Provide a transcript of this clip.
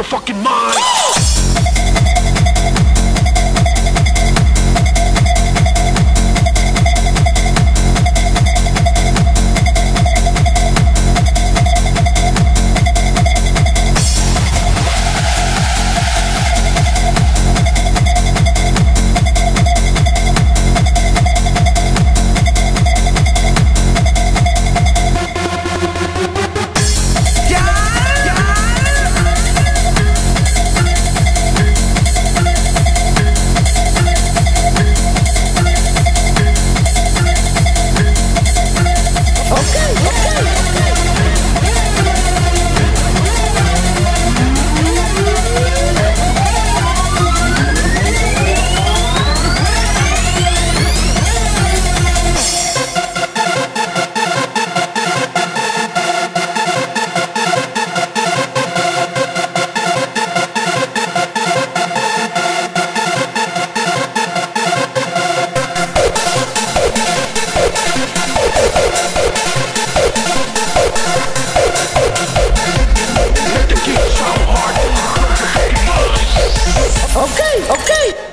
your fucking mind. Okay, okay.